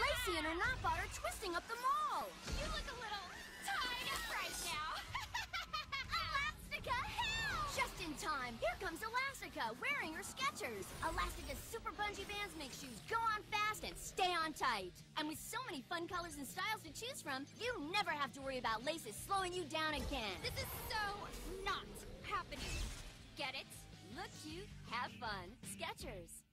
Lacey and her knotbot are twisting up the mall. You look a little tied up right now. Elastika, help! Just in time. Here comes Elastika, wearing her Skechers. Elastika's super bungee bands make shoes go on fast and stay on tight. And with so many fun colors and styles to choose from, you never have to worry about laces slowing you down again. This is so not happening. Get it? Look cute, have fun. Skechers.